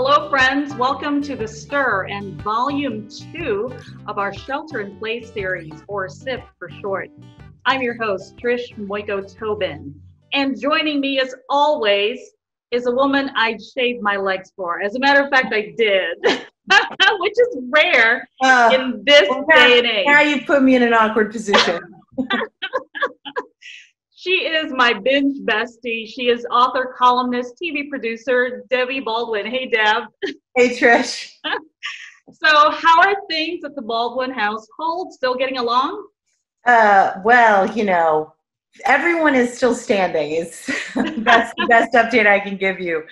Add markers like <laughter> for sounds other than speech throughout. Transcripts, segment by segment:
Hello, friends. Welcome to the Stir and Volume 2 of our Shelter in Place series, or SIP for short. I'm your host, Trish Muyco Tobin. And joining me, as always, is a woman I shaved my legs for. As a matter of fact, I did, <laughs> <laughs> which is rare uh, in this well, day and age. Now you put me in an awkward position. <laughs> <laughs> She is my binge bestie. She is author, columnist, TV producer, Debbie Baldwin. Hey, Deb. Hey, Trish. so, how are things at the Baldwin household? Still getting along? Uh, well, you know, everyone is still standing. Is that's the best update I can give you.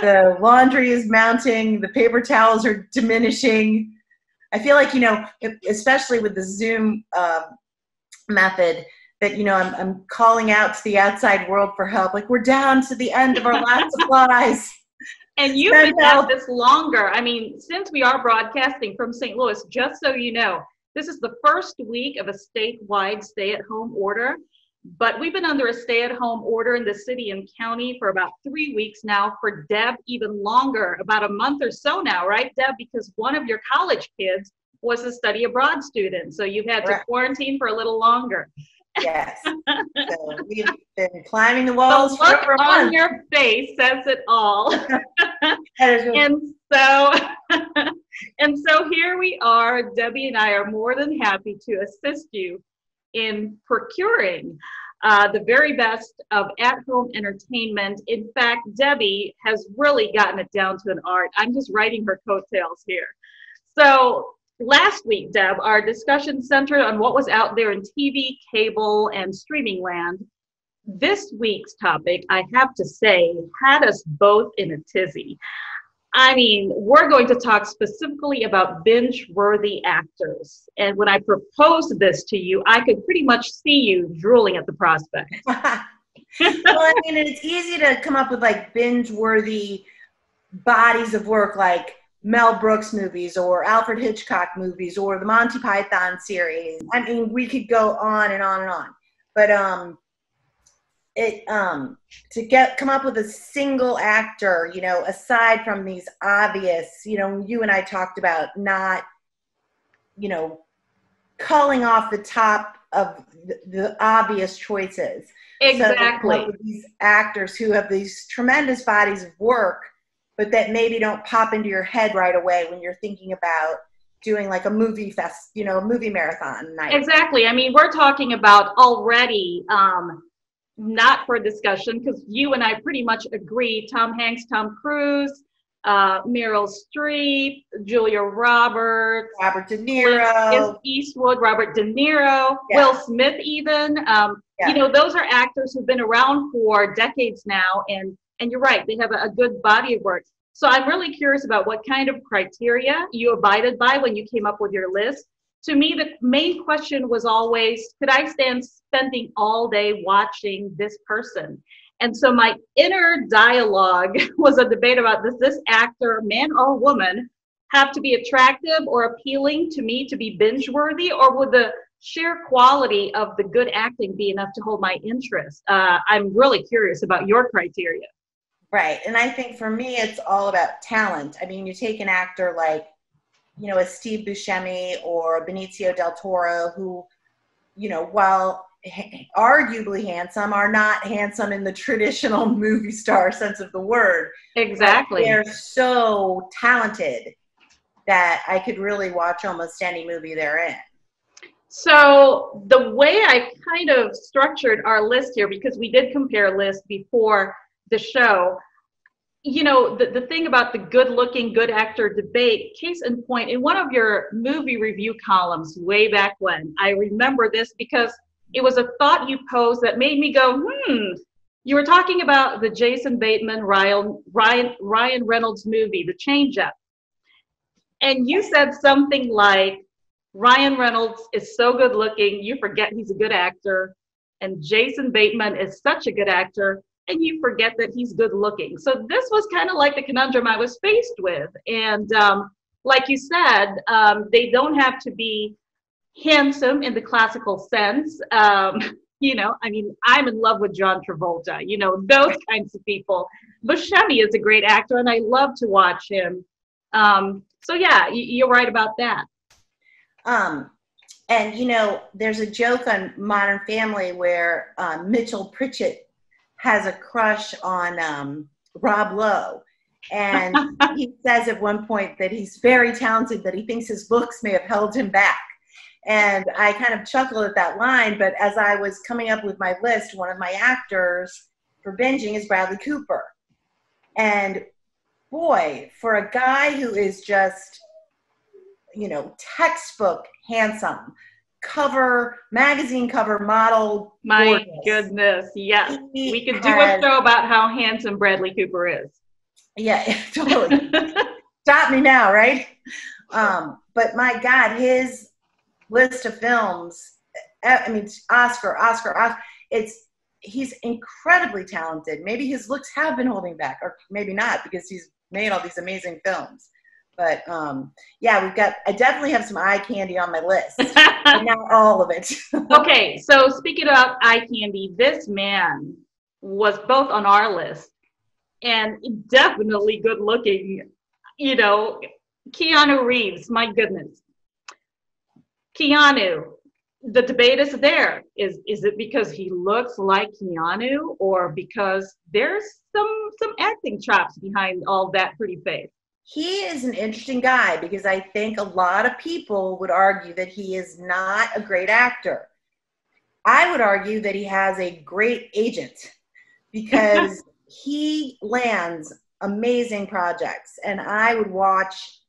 The laundry is mounting. The paper towels are diminishing. I feel like you know, especially with the Zoom uh, method that you know I'm, I'm calling out to the outside world for help like we're down to the end of our <laughs> last supplies and you've been at this longer i mean since we are broadcasting from st louis just so you know this is the first week of a statewide stay-at-home order but we've been under a stay-at-home order in the city and county for about three weeks now for deb even longer about a month or so now right deb because one of your college kids was a study abroad student so you've had to quarantine for a little longer Yes. <laughs> so we've been climbing the walls the look on your face says it all. <laughs> <laughs> and so and so here we are. Debbie and I are more than happy to assist you in procuring uh, the very best of at-home entertainment. In fact, Debbie has really gotten it down to an art. I'm just writing her coattails here. So Last week, Deb, our discussion centered on what was out there in TV, cable, and streaming land. This week's topic, I have to say, had us both in a tizzy. I mean, we're going to talk specifically about binge worthy actors. And when I proposed this to you, I could pretty much see you drooling at the prospect. <laughs> well, I mean, it's easy to come up with like binge worthy bodies of work like Mel Brooks movies or Alfred Hitchcock movies or the Monty Python series. I mean, we could go on and on and on. But um it um to get come up with a single actor, you know, aside from these obvious, you know, you and I talked about not you know, culling off the top of the, the obvious choices. Exactly. So, these actors who have these tremendous bodies of work but that maybe don't pop into your head right away when you're thinking about doing like a movie fest, you know, a movie marathon night. Exactly. I mean, we're talking about already, um, not for discussion, because you and I pretty much agree Tom Hanks, Tom Cruise, uh, Meryl Streep, Julia Roberts, Robert De Niro, Eastwood, Robert De Niro, yeah. Will Smith, even. Um, yeah. You know, those are actors who've been around for decades now, and and you're right, they have a, a good body of work. So I'm really curious about what kind of criteria you abided by when you came up with your list. To me, the main question was always could I stand spending all day watching this person? And so my inner dialogue <laughs> was a debate about does this actor, man or woman, have to be attractive or appealing to me to be binge worthy, or would the sheer quality of the good acting be enough to hold my interest? Uh, I'm really curious about your criteria. Right. And I think for me, it's all about talent. I mean, you take an actor like, you know, a Steve Buscemi or Benicio del Toro, who, you know, while arguably handsome, are not handsome in the traditional <laughs> movie star sense of the word. Exactly. they're so talented that I could really watch almost any movie they're in. So the way I kind of structured our list here, because we did compare lists before the show you know the, the thing about the good looking good actor debate case in point in one of your movie review columns way back when i remember this because it was a thought you posed that made me go hmm you were talking about the jason bateman ryan ryan, ryan reynolds movie the change up. And you said something like ryan reynolds is so good looking you forget he's a good actor and jason bateman is such a good actor and you forget that he's good looking. So this was kind of like the conundrum I was faced with. And um, like you said, um, they don't have to be handsome in the classical sense. Um, <laughs> you know, I mean, I'm in love with John Travolta, you know, those kinds of people. Buscemi is a great actor, and I love to watch him. Um, so, yeah, you're right about that. Um, and, you know, there's a joke on Modern Family where um, Mitchell Pritchett has a crush on um, Rob Lowe. And <laughs> he says at one point that he's very talented, that he thinks his looks may have held him back. And I kind of chuckled at that line, but as I was coming up with my list, one of my actors for binging is Bradley Cooper. And boy, for a guy who is just, you know, textbook handsome, cover, magazine cover model. My gorgeous. goodness, yes. He we could do a show about how handsome Bradley Cooper is. Yeah, <laughs> totally. <laughs> Stop me now, right? Um, but my God, his list of films. I mean, Oscar, Oscar, Oscar. It's he's incredibly talented. Maybe his looks have been holding back, or maybe not, because he's made all these amazing films. But um, yeah, we've got. I definitely have some eye candy on my list, <laughs> but not all of it. <laughs> okay, so speaking about eye candy, this man was both on our list and definitely good looking. You know, Keanu Reeves. My goodness, Keanu, the debate is there. Is is it because he looks like Keanu, or because there's some some acting chops behind all that pretty face? He is an interesting guy because I think a lot of people would argue that he is not a great actor. I would argue that he has a great agent because <laughs> he lands amazing projects, and I would watch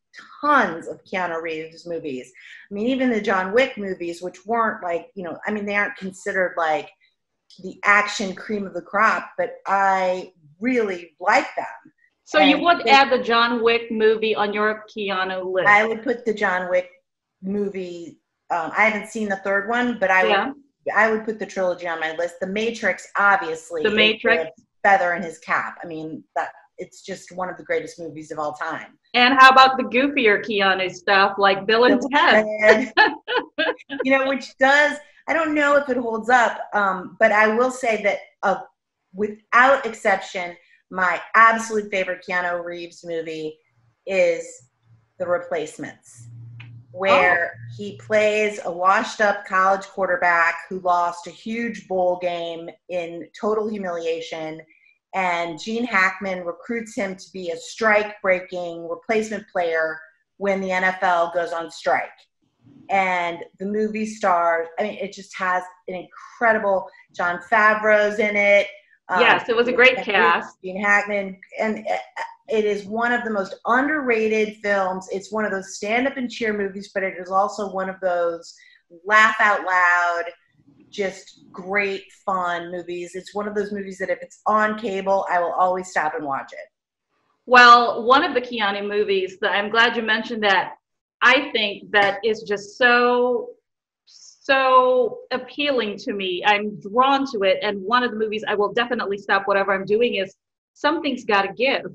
tons of Keanu Reeves movies. I mean, even the John Wick movies, which weren't like, you know, I mean, they aren't considered like the action cream of the crop, but I really like them. So and you would add the John Wick movie on your Keanu list? I would put the John Wick movie. Um, I haven't seen the third one, but I yeah. would I would put the trilogy on my list. The Matrix, obviously, the Matrix feather in his cap. I mean that it's just one of the greatest movies of all time. And how about the goofier Keanu stuff like Bill and Ted? you know, which does, I don't know if it holds up, um, but I will say that uh, without exception, my absolute favorite Keanu Reeves movie is The Replacements, where oh. he plays a washed up college quarterback who lost a huge bowl game in total humiliation and Gene Hackman recruits him to be a strike breaking replacement player when the NFL goes on strike. And the movie stars, I mean, it just has an incredible Jon Favreau's in it. Um, yes, it was a great cast. Gene Hackman, and it is one of the most underrated films. It's one of those stand up and cheer movies, but it is also one of those laugh out loud just great fun movies. It's one of those movies that if it's on cable, I will always stop and watch it. Well, one of the Keanu movies that I'm glad you mentioned that I think that is just so so appealing to me. I'm drawn to it and one of the movies I will definitely stop whatever I'm doing is Something's Got to Give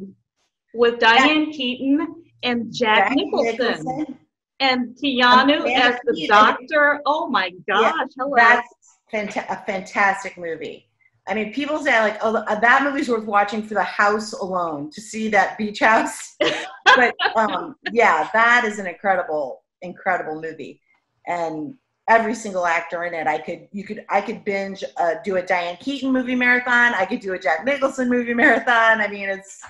with Diane yeah. Keaton and Jack, Jack Nicholson. Nicholson. And Keanu as the doctor. Oh my gosh! Yeah, hello. That's fanta- a fantastic movie. I mean, people say like, "Oh, that movie's worth watching for the house alone to see that beach house." <laughs> but um, yeah, that is an incredible, incredible movie, and every single actor in it. I could, you could, I could binge, uh, do a Diane Keaton movie marathon. I could do a Jack Nicholson movie marathon. I mean, it's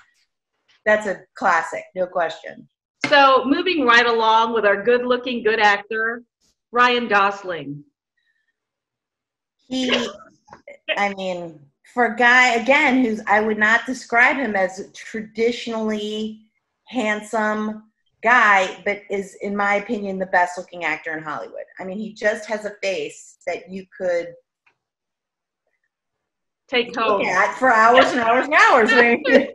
that's a classic, no question. So, moving right along with our good-looking, good actor, Ryan Gosling he i mean for a guy again who's i would not describe him as traditionally handsome guy but is in my opinion the best looking actor in hollywood i mean he just has a face that you could take home at for hours and hours and hours <laughs>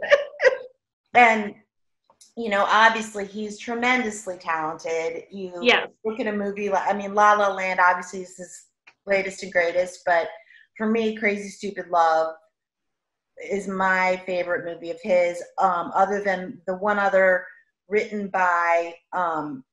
and you know obviously he's tremendously talented you yes. look at a movie like i mean la la land obviously is his latest and greatest, but for me, Crazy Stupid Love is my favorite movie of his. Um, other than the one other written by um,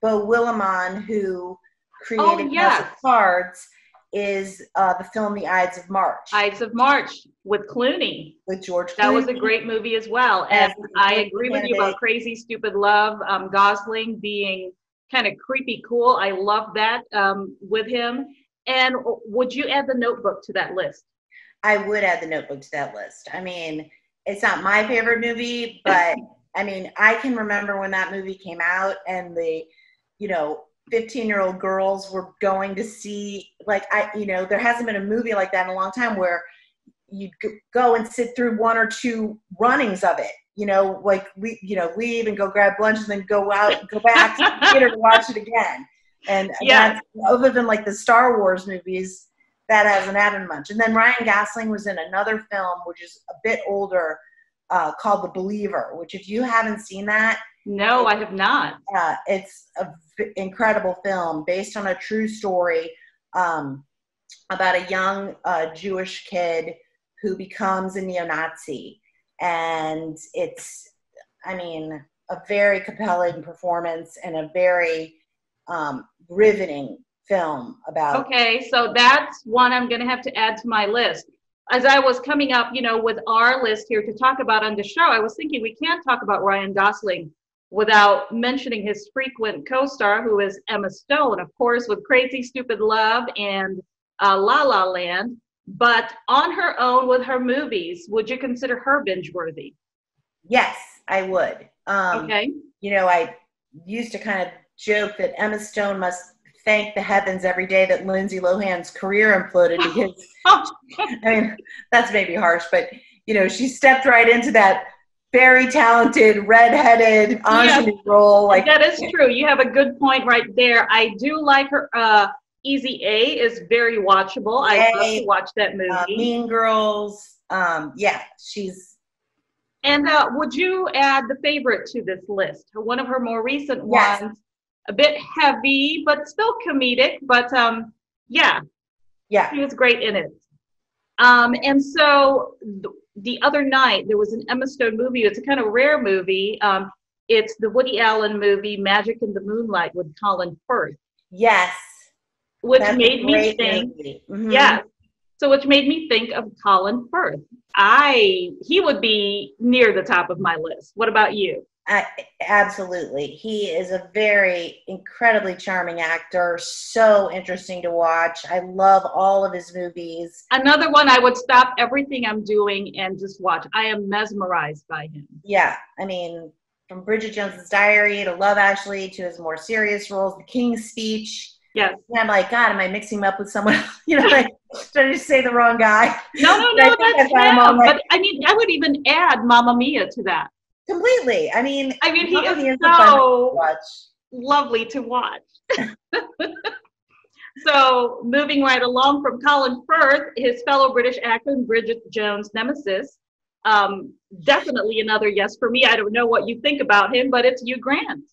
Beau Willimon, who created oh, yes. House of Cards is uh, the film The Ides of March. Ides of March with Clooney. With George Clooney. That was a great movie as well. And I agree with you about Crazy Stupid Love. Um, Gosling being kind of creepy cool. I love that um, with him. And would you add the notebook to that list? I would add the notebook to that list. I mean, it's not my favorite movie, but <laughs> I mean, I can remember when that movie came out and the, you know, 15 year old girls were going to see, like, I, you know, there hasn't been a movie like that in a long time where you'd go and sit through one or two runnings of it. You know, like we, you know, leave and go grab lunch and then go out, go back to the theater to watch it again. And <laughs> yeah. other than like the Star Wars movies, that hasn't happened much. And then Ryan Gosling was in another film, which is a bit older, uh, called The Believer. Which, if you haven't seen that, no, I have not. Uh, it's an incredible film based on a true story um, about a young uh, Jewish kid who becomes a neo-Nazi, and it's, I mean, a very compelling performance and a very um, riveting film about. Okay, so that's one I'm going to have to add to my list. As I was coming up, you know, with our list here to talk about on the show, I was thinking we can't talk about Ryan Gosling without mentioning his frequent co-star, who is Emma Stone, of course, with Crazy Stupid Love and uh, La La Land. But on her own with her movies, would you consider her binge worthy? Yes, I would. Um, okay. You know, I used to kind of joke that Emma Stone must thank the heavens every day that Lindsay Lohan's career imploded <laughs> because I mean that's maybe harsh, but you know she stepped right into that very talented redheaded ingenue role. Like that is true. You have a good point right there. I do like her. Uh, Easy A is very watchable. I love to watch that uh, movie. Uh, mean Girls. Um, yeah, she's. And uh, would you add the favorite to this list? One of her more recent yes. ones a bit heavy, but still comedic. But um, yeah, yeah, he was great in it. Um, and so th- the other night there was an Emma Stone movie. It's a kind of rare movie. Um, it's the Woody Allen movie Magic in the Moonlight with Colin Firth. Yes, which That's made me think. Mm-hmm. Yeah, so which made me think of Colin Firth. I he would be near the top of my list. What about you? I, absolutely. He is a very incredibly charming actor, so interesting to watch. I love all of his movies. Another one I would stop everything I'm doing and just watch. I am mesmerized by him. Yeah, I mean, from Bridget Jones's Diary to Love Actually to his more serious roles, The King's Speech. Yes. And I'm like, God, am I mixing him up with someone? <laughs> you know, like, did I just say the wrong guy? No, no, no, <laughs> that's him. But I mean, I would even add Mamma Mia to that. Completely. I mean, I mean, he is so lovely to watch. <laughs> so, moving right along from Colin Firth, his fellow British actor and Bridget Jones' nemesis. Um, definitely another yes for me. I don't know what you think about him, but it's Hugh Grant.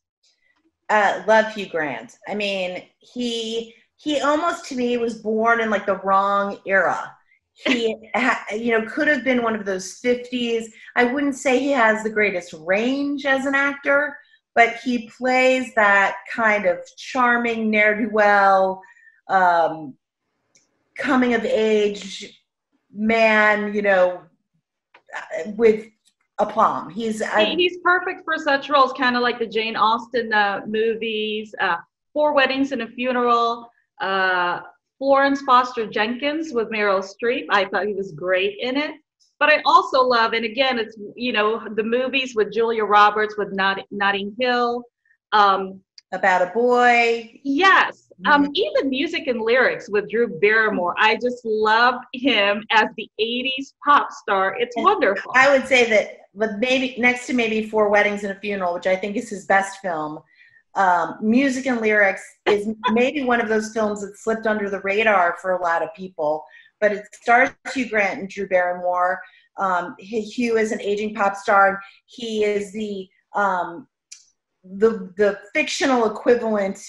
Uh, love Hugh Grant. I mean, he he almost to me was born in like the wrong era he you know could have been one of those 50s i wouldn't say he has the greatest range as an actor but he plays that kind of charming ne'er-do-well um, coming of age man you know with aplomb. He's I, he's perfect for such roles kind of like the jane austen uh, movies uh, four weddings and a funeral uh, Florence Foster Jenkins with Meryl Streep. I thought he was great in it. But I also love, and again, it's you know the movies with Julia Roberts with Not- Notting Hill. Um, About a boy. Yes. Um, mm-hmm. even music and lyrics with Drew Barrymore. I just love him as the 80s pop star. It's and wonderful. I would say that, but maybe next to maybe Four Weddings and a Funeral, which I think is his best film, um, music and lyrics is maybe one of those films that slipped under the radar for a lot of people, but it stars Hugh Grant and Drew Barrymore. Um, Hugh is an aging pop star. He is the um, the the fictional equivalent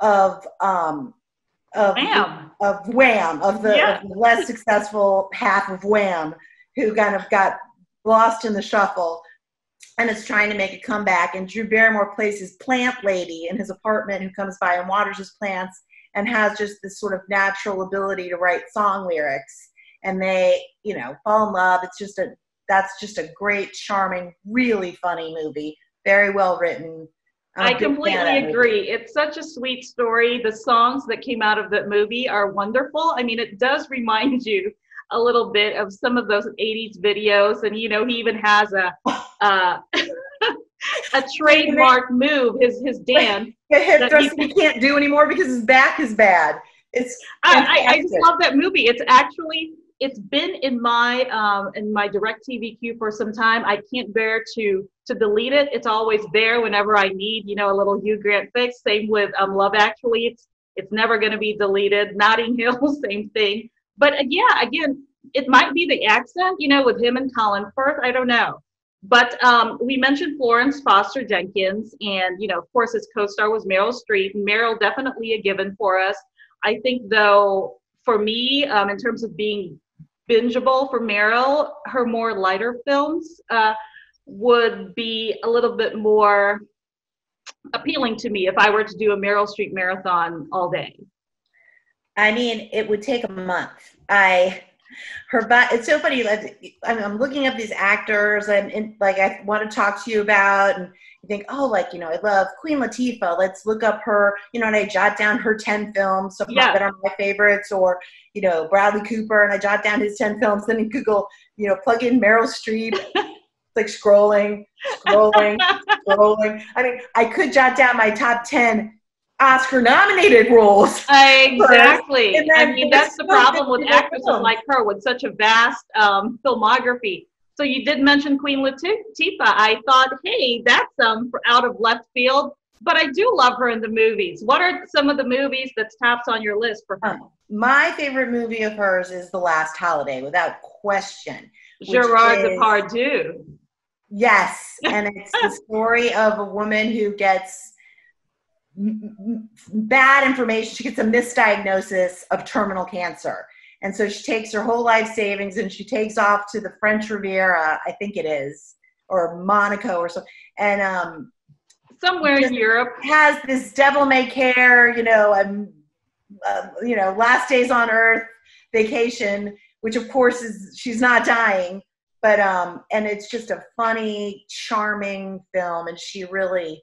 of um, of Wham. of Wham of the, yeah. of the less successful half of Wham, who kind of got lost in the shuffle and is trying to make a comeback. And Drew Barrymore plays his plant lady in his apartment who comes by and waters his plants. and has just this sort of natural ability to write song lyrics. And they, you know, fall in love. It's just a that's just a great, charming, really funny movie. Very well written. I completely agree. It's such a sweet story. The songs that came out of that movie are wonderful. I mean, it does <laughs> remind you a little bit of some of those 80s videos and you know he even has a <laughs> uh, <laughs> a trademark move his his <laughs> dance hip thrust he, he can't do anymore because his back is bad it's I, I, I just love that movie it's actually it's been in my um, in my DirecTV queue for some time. I can't bear to to delete it. It's always there whenever I need, you know, a little Hugh Grant fix. Same with um, Love Actually. It's it's never going to be deleted. Notting Hill, same thing. But uh, yeah, again, it might be the accent, you know, with him and Colin Firth. I don't know. But um, we mentioned Florence Foster Jenkins, and you know, of course, his co-star was Meryl Streep. Meryl definitely a given for us. I think, though, for me, um, in terms of being bingeable for Meryl, her more lighter films uh, would be a little bit more appealing to me if I were to do a Meryl Streep marathon all day. I mean, it would take a month. I her but it's so funny like I'm, looking up these actors and, and, like i want to talk to you about and you think oh like you know i love queen latifah let's look up her you know and i jot down her 10 films some yeah. that are my favorites or you know bradley cooper and i jot down his 10 films then in google you know plug in meryl streep <laughs> like scrolling scrolling scrolling i mean i could jot down my top 10 Oscar nominated roles. Exactly. I mean, that's the problem with actresses like her with such a vast um, filmography. So you did mention Queen Latifah. I thought, hey, that's um out of left field, but I do love her in the movies. What are some of the movies that's tops on your list for her? my favorite movie of hers is The Last Holiday, without question. Gerard is, Depardieu. Yes, and it's the <laughs> story of a woman who gets bad information. She gets a misdiagnosis of terminal cancer. And so she takes her whole life savings and she takes off to the French Riviera, I think it is, or Monaco or so. And um, somewhere in Europe has this devil may care, you know, um, uh, you know, last days on earth vacation, which of course is she's not dying, but um, and it's just a funny, charming film, and she really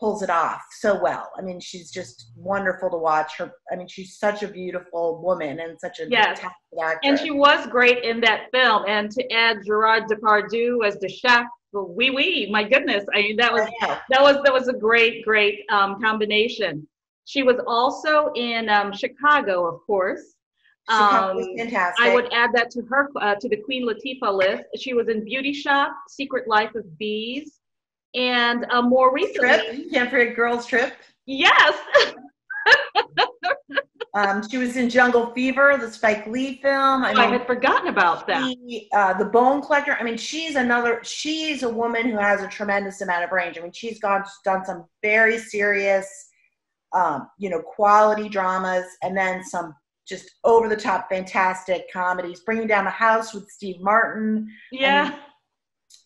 pulls it off so well. I mean, she's just wonderful to watch. Her, I mean, she's such a beautiful woman and such a yes. And she was great in that film. And to add Gerard Depardieu as the chef, wee wee, my goodness! I mean, that was that was that was a great, great um, combination. She was also in um, Chicago, of course. Um, fantastic. I would add that to her uh, to the Queen Latifah list. She was in Beauty Shop, Secret Life of Bees, and uh, more recently, trip. can't forget Girls Trip. Yes. <laughs> um, she was in Jungle Fever, the Spike Lee film. I, mean, I had forgotten about that. uh, the Bone Collector. I mean, she's another. She's a woman who has a tremendous amount of range. I mean, she's gone done some very serious, um, you know, quality dramas, and then some just over the top, fantastic comedies. Bringing Down the House with Steve Martin. Yeah. I mean,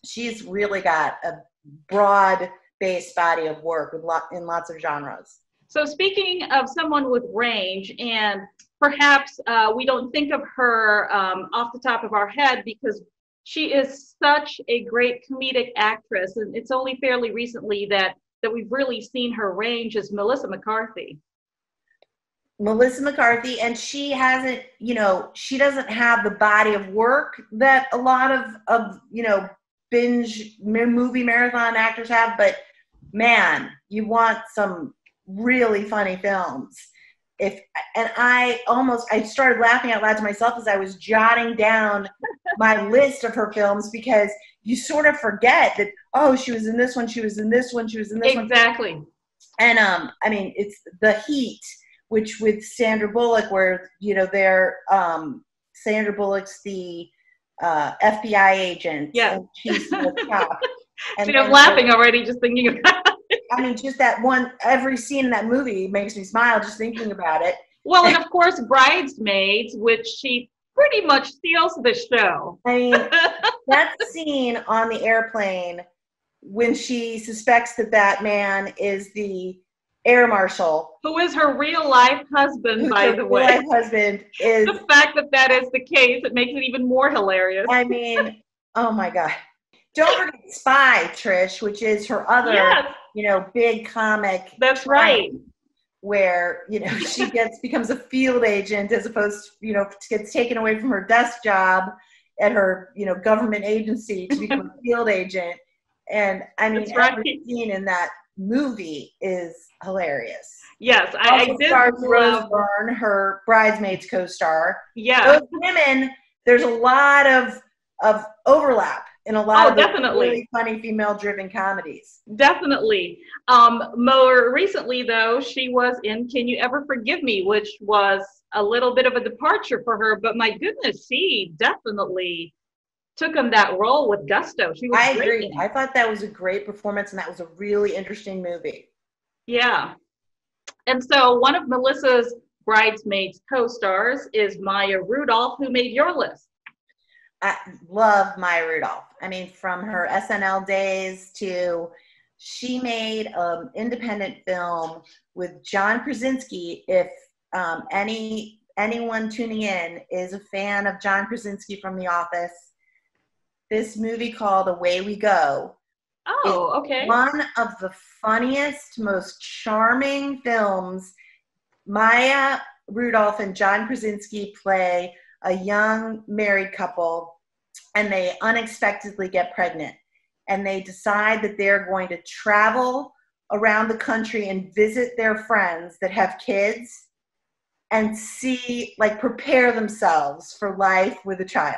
she's really got a broad based body of work with lot, in lots of genres. So speaking of someone with range, and perhaps uh, we don't think of her um, off the top of our head because she is such a great comedic actress, and it's only fairly recently that that we've really seen her range as Melissa McCarthy. Melissa McCarthy, and she hasn't, you know, she doesn't have the body of work that a lot of of you know binge movie marathon actors have, but man, you want some really funny films. If and I almost I started laughing out loud to myself as I was jotting down <laughs> my list of her films because you sort of forget that oh she was in this one, she was in this one, she was in this exactly. one. Exactly. And um, I mean it's the Heat, which with Sandra Bullock, where you know they're um, Sandra Bullock's the uh, FBI agent. Yeah. And she's the <laughs> cop. And See, I'm laughing already just thinking about it. I mean, just that one, every scene in that movie makes me smile just thinking about it. Well, and of course, Bridesmaids, which she pretty much steals the show. I mean, <laughs> that scene on the airplane when she suspects that that man is the air marshal, who is her real life husband, by the way. Real life husband is the fact that that is the case. It makes it even more hilarious. I mean, oh my god! Don't forget Spy, Trish, which is her other, yes. you know, big comic. That's right. Where you know she <laughs> gets becomes a field agent as opposed, to, you know, gets taken away from her desk job at her, you know, government agency to become a <laughs> field agent. And I mean, right. every scene in that movie is hilarious. Yes, I, I did. Stars Rose Byrne, her bridesmaids co-star. Yeah, those women. There's a lot of of overlap in a lot oh, of definitely. really funny female-driven comedies. Definitely. Um, more recently, though, she was in "Can You Ever Forgive Me," which was a little bit of a departure for her. But my goodness, she definitely took on that role with gusto. She was I agree. I thought that was a great performance, and that was a really interesting movie. Yeah. And so one of Melissa's bridesmaids co-stars is Maya Rudolph, who made your list. I love Maya Rudolph. I mean, from her SNL days to she made an independent film with John Krasinski. If um, any anyone tuning in is a fan of John Krasinski from The Office, this movie called Away We Go. Oh, okay. One of the funniest, most charming films. Maya Rudolph and John Krasinski play a young married couple and they unexpectedly get pregnant and they decide that they're going to travel around the country and visit their friends that have kids and see like prepare themselves for life with a child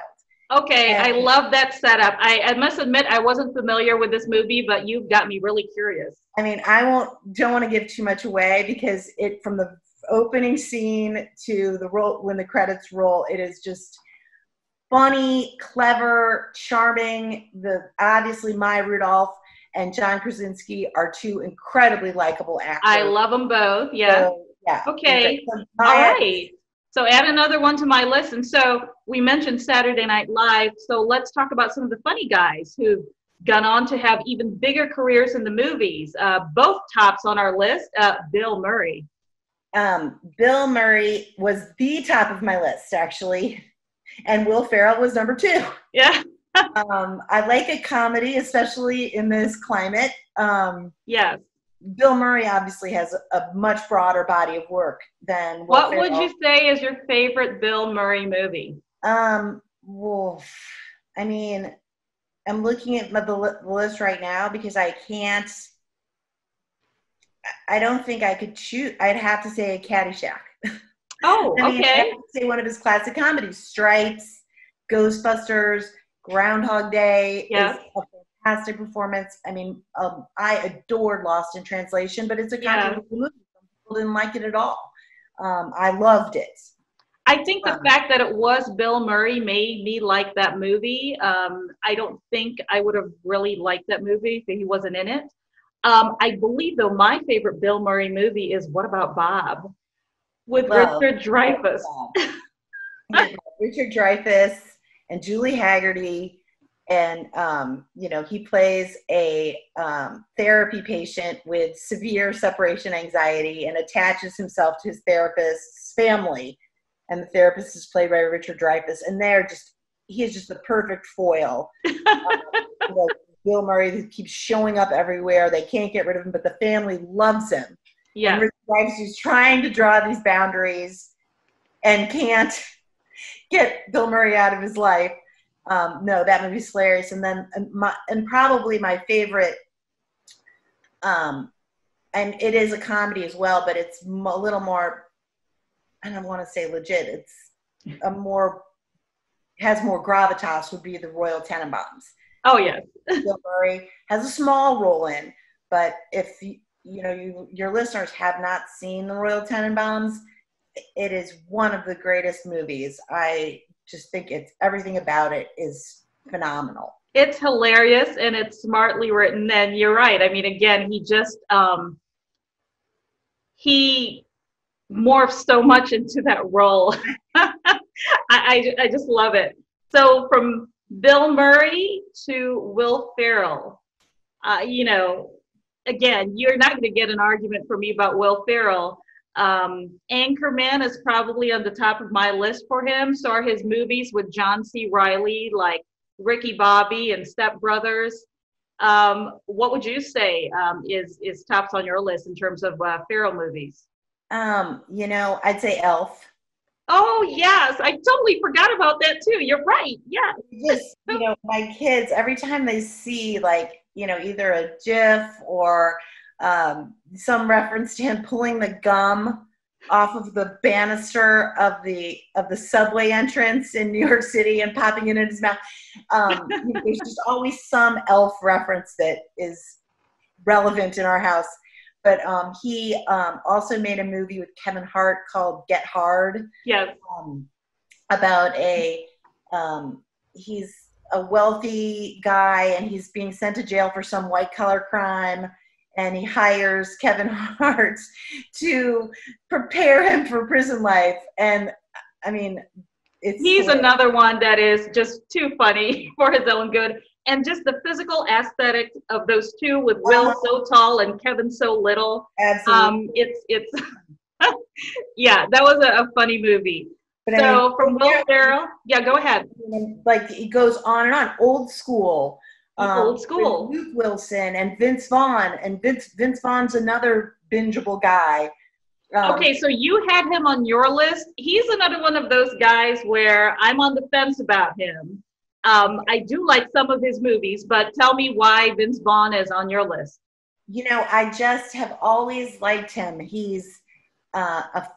okay i love that setup I, I must admit i wasn't familiar with this movie but you've got me really curious i mean i won't don't want to give too much away because it from the opening scene to the roll when the credits roll it is just funny clever charming the obviously Maya Rudolph and John Krasinski are two incredibly likable actors. I love them both. Yeah. So, yeah. Okay. All right. So add another one to my list. And so we mentioned Saturday Night Live. So let's talk about some of the funny guys who've gone on to have even bigger careers in the movies. Uh, both tops on our list. Uh, Bill Murray. Um, Bill Murray was the top of my list, actually, and Will Ferrell was number two. Yeah. <laughs> um, I like a comedy, especially in this climate. Um, yes. Bill Murray obviously has a, a much broader body of work than. Will what Ferrell. would you say is your favorite Bill Murray movie? Um, well, I mean, I'm looking at the list right now because I can't. I don't think I could choose. I'd have to say Caddyshack. Oh, <laughs> I mean, okay. say one of his classic comedies: Stripes, Ghostbusters, Groundhog Day. Yeah. Fantastic performance. I mean, um, I adored Lost in Translation, but it's a kind yeah. movie. Some people didn't like it at all. Um, I loved it. I think the um, fact that it was Bill Murray made me like that movie. Um, I don't think I would have really liked that movie if he wasn't in it. Um, I believe, though, my favorite Bill Murray movie is What About Bob with Love. Richard Dreyfuss. Richard Dreyfuss and Julie Hagerty and um, you know he plays a um, therapy patient with severe separation anxiety and attaches himself to his therapist's family. And the therapist is played by richard dreyfuss and they're just he is just the perfect foil. Um, <laughs> you know, bill murray keeps showing up everywhere. They can't get rid of him but the family loves him. Yeah. And richard dreyfuss is trying to draw these boundaries and can't <laughs> get bill murray out of his life um, no, that movie's hilarious. And then and, my, and probably my favorite, um, and it is a comedy as well, but it's a little more. I don't want to say legit. It's a more has more gravitas. Would be the Royal Tenenbaums. Oh yeah, Bill Murray has a small role in, but if you, you know you your listeners have not seen the Royal Tenenbaums, it is one of the greatest movies. I just think it's everything about it is phenomenal. It's hilarious and it's smartly written. And you're right. I mean, again, he just um, he morphs so much into that role. <laughs> I, I, I just love it. So from Bill Murray to Will Ferrell, uh, you know, again, you're not going to get an argument from me about Will Ferrell. Um, Anchorman is probably on the top of my list for him. So are his movies with John C. Reilly, like Ricky Bobby and Step Brothers. Um, what would you say um, is is tops on your list in terms of uh, Ferrell movies? Um, you know, I'd say Elf. Oh yes, I totally forgot about that too. You're right. Yeah. Just you know, my kids every time they see like you know either a GIF or um, some reference to him pulling the gum off of the banister of the of the subway entrance in New York City and popping it in his mouth. Um, <laughs> there's just always some elf reference that is relevant in our house. But um, he um, also made a movie with Kevin Hart called Get Hard. Yes. Um, about a um, he's a wealthy guy and he's being sent to jail for some white collar crime and he hires Kevin <laughs> Hart to prepare him for prison life. And I mean, it's he's another one that is just too funny <laughs> for his own good. And just the physical aesthetic of those two, with Will so tall and Kevin so little. Absolutely. Um, it's it's <laughs> yeah, that was a, a funny movie. But so I mean, from Will Ferrell, yeah, go ahead. Like it goes on and on, old school. Um, old school. Luke Wilson and Vince Vaughn, and Vince Vince Vaughn's another bingeable guy. Um, okay, so you had him on your list. He's another one of those guys where I'm on the fence about him. Um, I do like some of his movies, but tell me why Vince Vaughn is on your list. You know, I just have always liked him. He's uh, a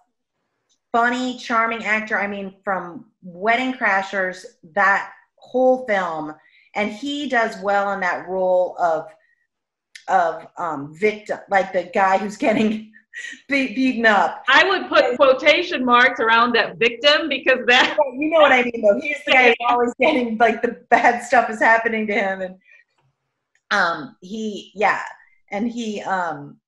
funny, charming actor. I mean, from Wedding Crashers, that whole film and he does well in that role of of um, victim, like the guy who's getting <laughs> be- beaten up. I would put quotation marks around that victim because that <laughs> you know what I mean though. He's the guy who's <laughs> always getting like the bad stuff is happening to him, and um, he yeah, and he um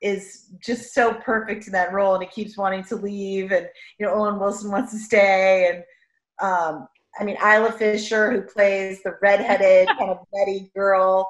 is just so perfect in that role, and he keeps wanting to leave, and you know Owen Wilson wants to stay, and um, I mean, Isla Fisher, who plays the redheaded kind of Betty girl,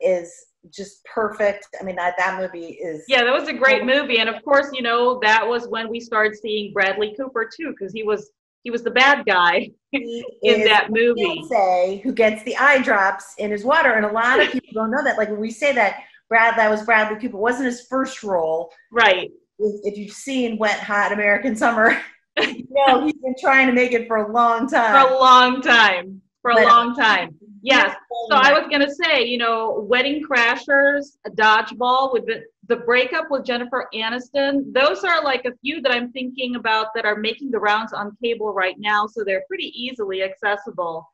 is just perfect. I mean, that, that movie is. Yeah, that was a great movie, and of course, you know, that was when we started seeing Bradley Cooper too, because he was he was the bad guy <laughs> in that movie. Say who gets the eye drops in his water, and a lot of people don't know that. Like when we say that Brad, that was Bradley Cooper, It wasn't his first role, right? If you've seen Wet Hot American Summer, <laughs> no, he's been trying to make it for a long time. For a long time. For a but, long time. Yes. So I was gonna say, you know, Wedding Crashers, Dodgeball with the, the breakup with Jennifer Aniston. Those are like a few that I'm thinking about that are making the rounds on cable right now. So they're pretty easily accessible.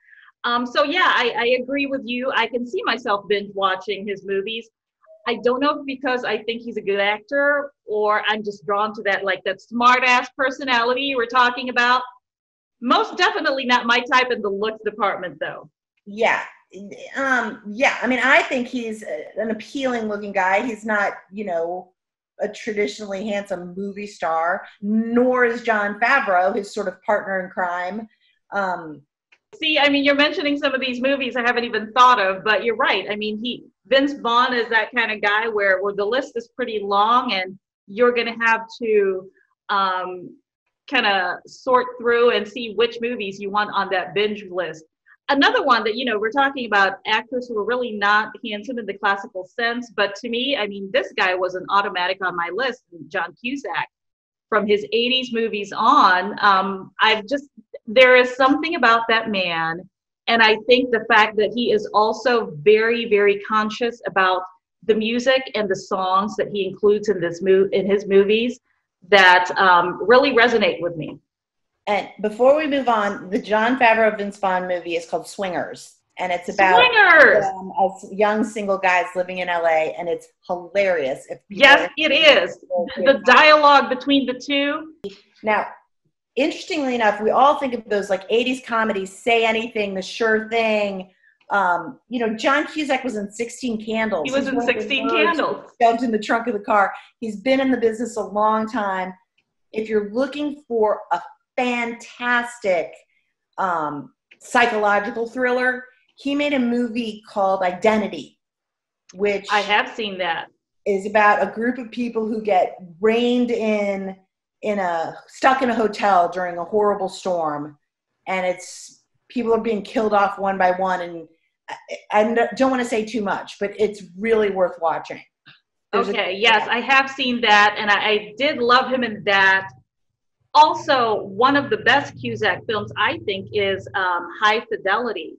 Um, so yeah, I, I agree with you. I can see myself binge watching his movies. I don't know because I think he's a good actor or I'm just drawn to that like that smart ass personality we're talking about. Most definitely not my type in the looks department though. Yeah. Um yeah, I mean I think he's an appealing looking guy. He's not, you know, a traditionally handsome movie star, nor is Jon Favreau, his sort of partner in crime. Um, See, I mean, you're mentioning some of these movies I haven't even thought of, but you're right. I mean, he Vince Vaughn is that kind of guy where where the list is pretty long, and you're going to have to um, kind of sort through and see which movies you want on that binge list. Another one that you know we're talking about actors who are really not handsome in the classical sense, but to me, I mean, this guy was an automatic on my list, John Cusack. From his 80s movies on, um, I've just there is something about that man and i think the fact that he is also very very conscious about the music and the songs that he includes in this move in his movies that um, really resonate with me. And before we move on the Jon favreau vince vaughn movie is called swingers. And it's about swingers! um, young single guys living in la and it's hilarious. Yes it is. the dialogue between the two. Now interestingly enough, we all think of those like 80s comedies, Say Anything, The Sure Thing. Um, you know, John Cusack was in 16 Candles. He was He's in 16 Candles. Jumped in the trunk of the car. He's been in the business a long time. If you're looking for a fantastic um, psychological thriller, he made a movie called Identity. which I have seen that. Is about a group of people who get reined in in a stuck in a hotel during a horrible storm, and it's people are being killed off one by one. And I, I don't want to say too much, but it's really worth watching. There's okay, a- yes, I have seen that, and I, I did love him in that also one of the best Cusack films I think is um, High Fidelity.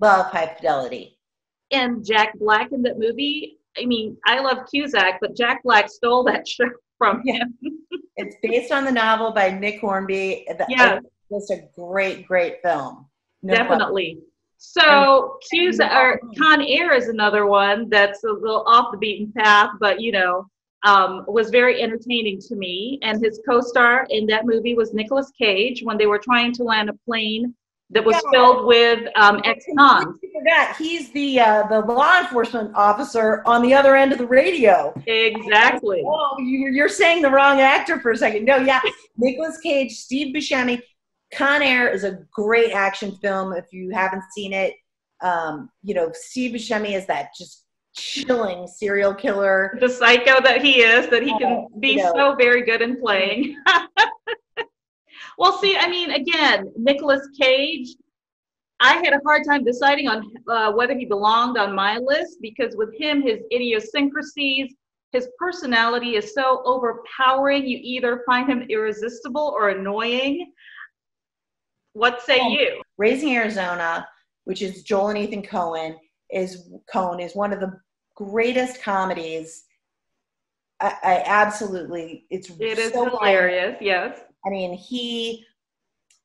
Love High Fidelity. And Jack Black in that movie. I mean, I love Cusack, but Jack Black stole that <laughs> show from him. <laughs> it's based on the novel by Nick Hornby. Yeah, it's a great, great film. No Definitely. Problem. So Cusack or Con Air is another one that's a little off the beaten path, but you know, um, was very entertaining to me. And his co-star in that movie was Nicolas Cage when they were trying to land a plane that was yeah. filled with um, ex-cons. Forgot he's the uh, the law enforcement officer on the other end of the radio. Exactly. Oh, you're saying the wrong actor for a second. No, yeah, Nicolas Cage, Steve Buscemi. Con Air is a great action film. If you haven't seen it, um, you know Steve Buscemi is that just chilling serial killer. The psycho that he is, that he can be you know. so very good in playing. <laughs> well, see, I mean, again, Nicolas Cage, I had a hard time deciding on uh, whether he belonged on my list because with him, his idiosyncrasies, his personality is so overpowering. You either find him irresistible or annoying. What say you? Raising Arizona, which is Joel and Ethan Coen, is Coen is one of the greatest comedies. I, I absolutely, it's it is so hilarious. Yes, I mean he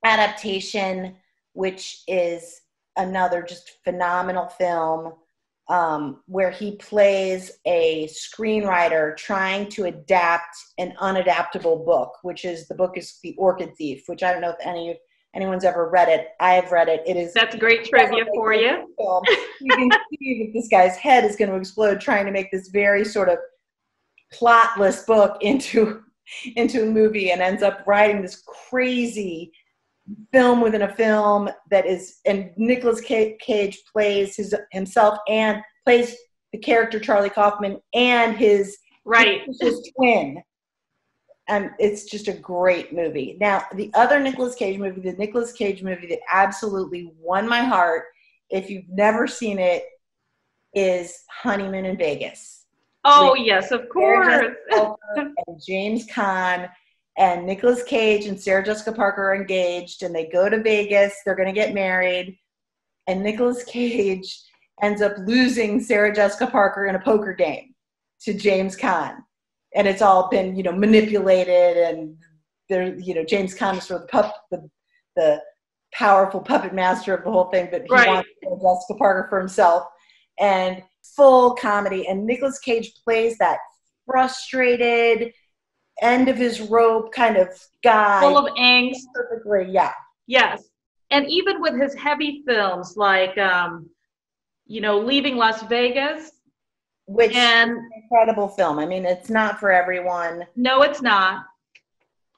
adaptation, which is another just phenomenal film um, where he plays a screenwriter trying to adapt an unadaptable book, which is the book is The Orchid Thief, which I don't know if any anyone's ever read it. I have read it. It is that's great trivia for you. Film. <laughs> You can see that this guy's head is going to explode trying to make this very sort of plotless book into into a movie and ends up writing this crazy film within a film that is and Nicolas Cage plays his himself and plays the character Charlie Kaufman and his right his twin and it's just a great movie. Now, the other Nicolas Cage movie, the Nicolas Cage movie that absolutely won my heart, if you've never seen it, is Honeymoon in Vegas. Oh yes, of course. <laughs> and James Caan and Nicolas Cage and Sarah Jessica Parker are engaged, and they go to Vegas. They're going to get married, and Nicolas Cage ends up losing Sarah Jessica Parker in a poker game to James Caan and it's all been you know manipulated and there you know James Caan is sort of the pup the the powerful puppet master of the whole thing, but he right. wants Jessica Parker for himself and full comedy. And Nicolas Cage plays that frustrated, end of his rope kind of guy, full of angst. Perfectly, yeah. Yes, and even with his heavy films like um, you know, leaving Las Vegas which and incredible film. I mean, it's not for everyone. No, it's not.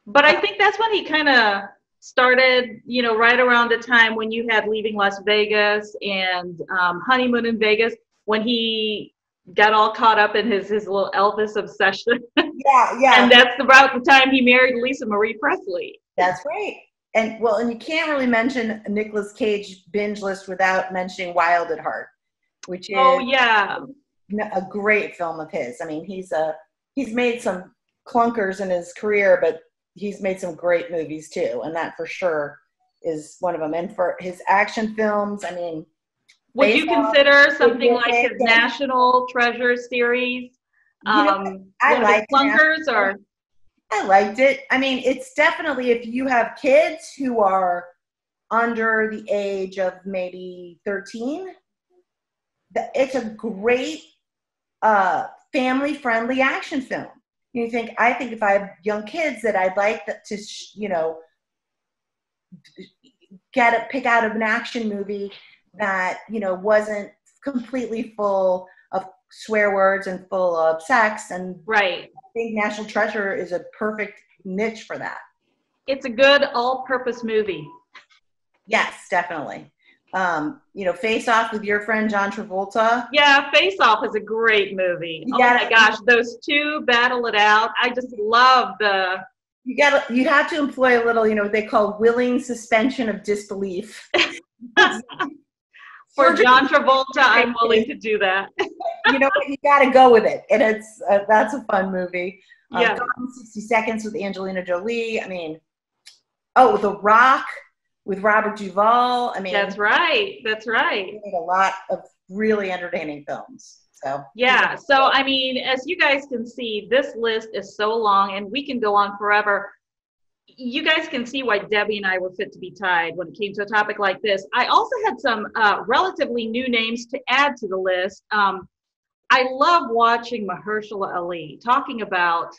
But I think that's when he kind of started, you know, right around the time when you had Leaving Las Vegas and um, Honeymoon in Vegas, when he got all caught up in his his little Elvis obsession. <laughs> Yeah, yeah. and that's about the time he married Lisa Marie Presley. That's right. And well, and you can't really mention a Nicolas Cage binge list without mentioning Wild at Heart, which oh, is oh yeah, a great film of his. I mean, he's a he's made some clunkers in his career, but he's made some great movies too, and that for sure is one of them. And for his action films, I mean, would you consider something like his National Treasure series? Um, you know, I like clunkers or. I liked it. I mean, it's definitely if you have kids who are under the age of maybe 13, it's a great uh, family friendly action film. You think, I think if I have young kids that I'd like to, you know, get a pick out of an action movie that, you know, wasn't completely full of swear words and full of sex. And right. I think National Treasure is a perfect niche for that. It's a good all purpose movie. Yes, definitely. Um, you know, Face Off with your friend John Travolta. Yeah, Face Off is a great movie. You oh gotta, my gosh, those two battle it out. I just love the. You got you have to employ a little, you know, what they call willing suspension of disbelief. <laughs> For John Travolta, I'm willing to do that. you know, you got to go with it, and it's uh, that's a fun movie. Um, yeah. 60 Seconds with Angelina Jolie. I mean, oh, The Rock with Robert Duvall. I mean, that's right. That's right. Made a lot of really entertaining films. So yeah. So I mean, as you guys can see, this list is so long, and we can go on forever. You guys can see why Debbie and I were fit to be tied when it came to a topic like this. I also had some uh, relatively new names to add to the list. Um, I love watching Mahershala Ali talking about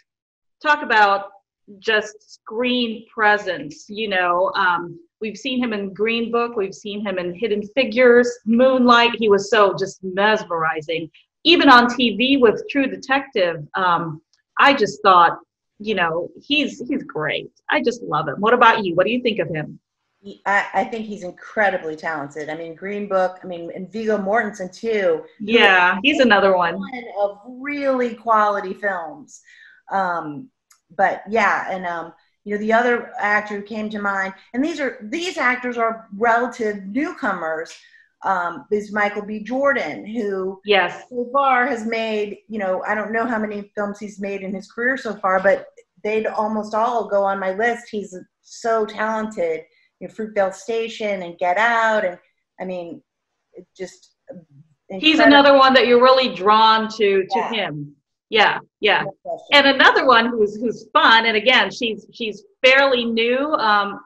talk about just screen presence. You know, um, we've seen him in Green Book, we've seen him in Hidden Figures, Moonlight. He was so just mesmerizing. Even on TV with True Detective, um, I just thought, you know, he's he's great. I just love him. What about you? What do you think of him? I, I think he's incredibly talented. I mean, Green Book. I mean, and Viggo Mortensen too. Yeah, he's another one. one of really quality films. Um, but yeah, and um, you know the other actor who came to mind, and these are these actors are relative newcomers. Um, is Michael B. Jordan, who yes so far has made you know I don't know how many films he's made in his career so far, but they'd almost all go on my list. He's so talented. You know, Fruitvale Station and Get Out, and I mean, just incredible. he's another one that you're really drawn to to yeah. him. Yeah, yeah. And another one who's who's fun, and again, she's she's fairly new um,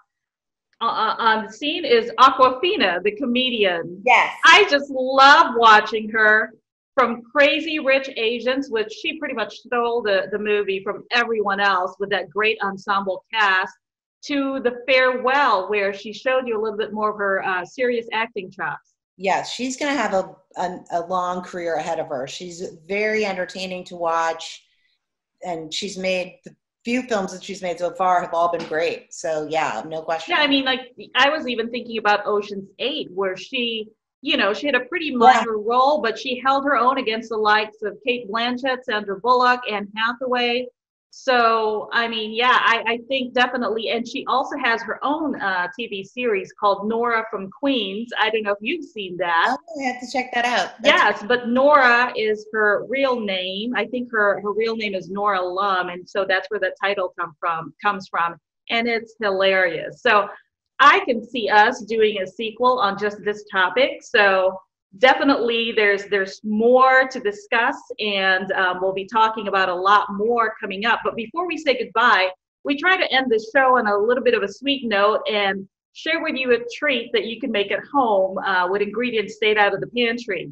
on the scene is Awkwafina, the comedian. Yes. I just love watching her from Crazy Rich Asians, which she pretty much stole the, the movie from everyone else with that great ensemble cast, to The Farewell, where she showed you a little bit more of her uh, serious acting chops yes, she's going to have a, a, a, long career ahead of her. She's very entertaining to watch, and she's made the few films that she's made so far have all been great. So yeah, no question. Yeah, I mean, like I was even thinking about Ocean's Eight, where she, you know, she had a pretty minor yeah. role, but she held her own against the likes of Cate Blanchett, Sandra Bullock, and Hathaway. So, I mean, yeah, I, I, think definitely. And she also has her own uh, TV series called Nora from Queens. I don't know if you've seen that. Oh, I have to check that out. That's yes, but Nora is her real name. I think her, her real name is Nora Lum. And so that's where the title come from, comes from. And it's hilarious. So I can see us doing a sequel on just this topic. So definitely there's there's more to discuss and um, we'll be talking about a lot more coming up. But before we say goodbye we try to end the show on a little bit of a sweet note and share with you a treat that you can make at home uh, with ingredients stayed out of the pantry.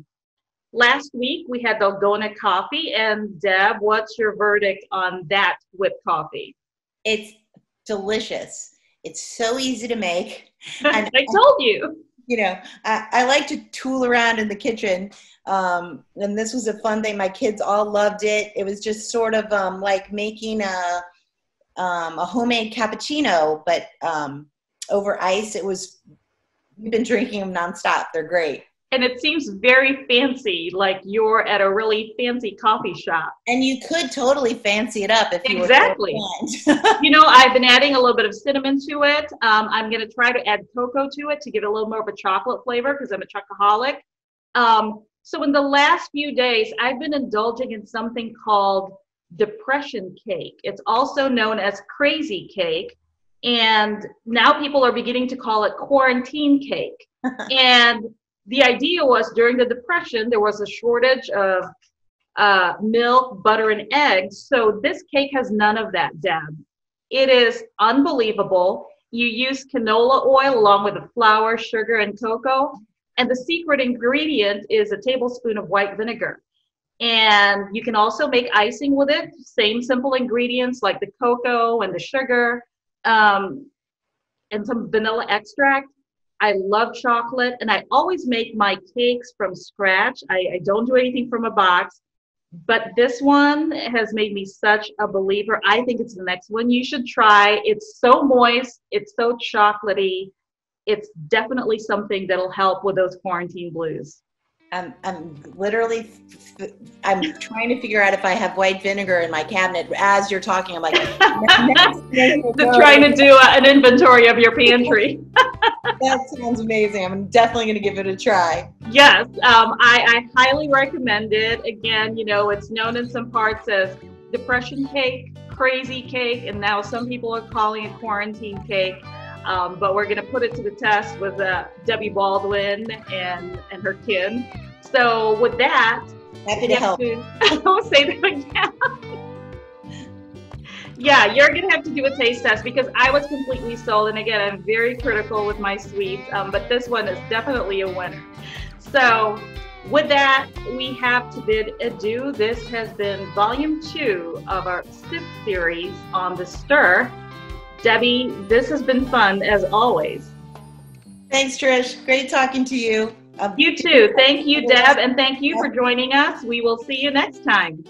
Last week we had dalgona coffee and deb what's your verdict on that whipped coffee? It's delicious it's so easy to make <laughs> and i told you you know, I, I, like to tool around in the kitchen. Um, and this was a fun thing. My kids all loved it. It was just sort of um, like making a, um, a homemade cappuccino, but um, over ice. It was, we've been drinking them nonstop. They're great and it seems very fancy like you're at a really fancy coffee shop. And you could totally fancy it up if you exactly. <laughs> you know i've been adding a little bit of cinnamon to it. Um, i'm going to try to add cocoa to it to give it a little more of a chocolate flavor because i'm a chocoholic. Um, so in the last few days i've been indulging in something called depression cake. It's also known as crazy cake and now people are beginning to call it quarantine cake. <laughs> And the idea was during the depression there was a shortage of uh, milk butter and eggs. So this cake has none of that deb. It is unbelievable. You use canola oil along with the flour sugar and cocoa. And the secret ingredient is a tablespoon of white vinegar. And you can also make icing with it. Same simple ingredients like the cocoa and the sugar. Um, and some vanilla extract I love chocolate and I always make my cakes from scratch. I, I, don't do anything from a box. But this one has made me such a believer. I think it's the next one you should try. It's so moist, it's so chocolatey. it's definitely something that'll help with those quarantine blues. I'm, I'm literally, I'm trying to figure out if I have white vinegar in my cabinet. As you're talking, I'm like, <laughs> trying to do an inventory of your pantry. <laughs> that sounds amazing. I'm definitely going to give it a try. Yes, um, I, I highly recommend it. Again, you know, it's known in some parts as depression cake, crazy cake, and now some people are calling it quarantine cake. Um, but we're going to put it to the test with uh, Debbie Baldwin and, and her kin. So with that, happy to help. To, <laughs> I'll say that again. yeah, you're gonna have to do a taste test because I was completely sold. And again, I'm very critical with my sweets, um, but this one is definitely a winner. So with that, we have to bid adieu. This has been volume two of our SIP series on the stir. Debbie, this has been fun as always. Thanks, Trish. Great talking to you. You too. Thank you, Deb, and thank you for joining us. We will see you next time.